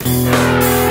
Hey.